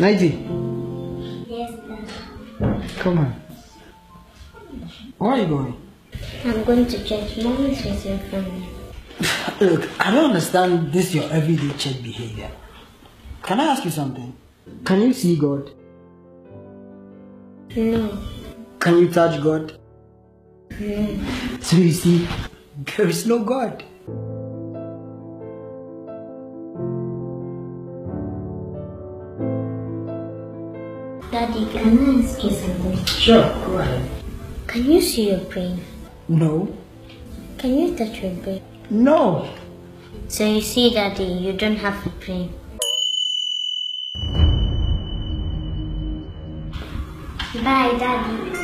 Dad. come on. Where are you going? I'm going to church. Mom is waiting for me. Look, I don't understand this your everyday church behavior. Can I ask you something? Can you see God? No. Can you touch God? No. So you see, there is no God. Daddy, can I ask you something? Sure, go ahead. Can you see your brain? No. Can you touch your brain? No. So you see, Daddy, you don't have a brain. Bye, Daddy.